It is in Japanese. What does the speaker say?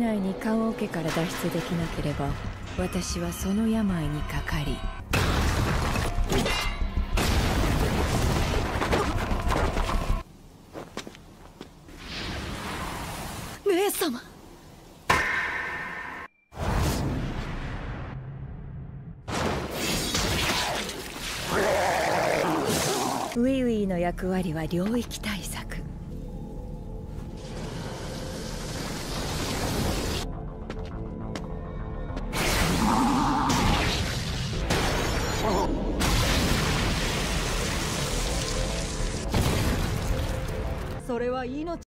内に棺桶から脱出できなければ私はその病にかかり姉様。ウィウィの役割は領域対策それは命